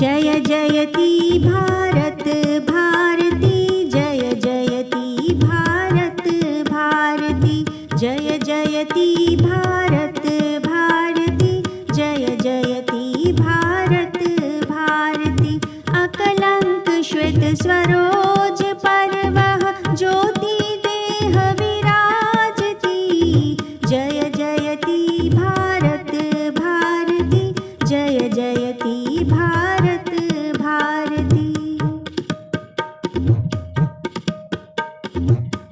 जय जयती भारत, भारती, जय जयती भारत, भारती। जय जयती भारत, भारती। जय जयती भारत, भारती। अकलंक श्वेत श्वेतस्वरो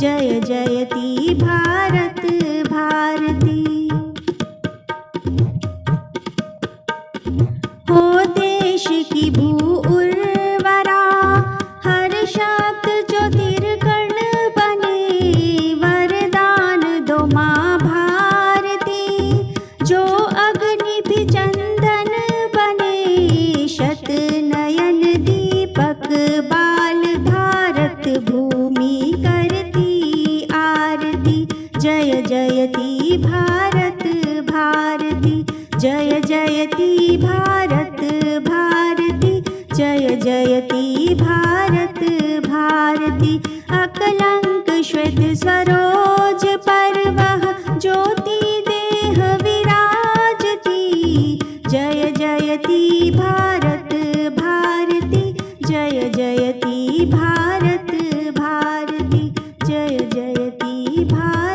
जय जयती भारत भारती। हो देश की भू जय जयती भारत, भारती। जय जयती भारत, भारती। अकलंक श्वेत सरोज पर्व ज्योति देह विराजती। जय जयती भारत, भारती। जय जयती भारत, भारती। जय जयती भारत।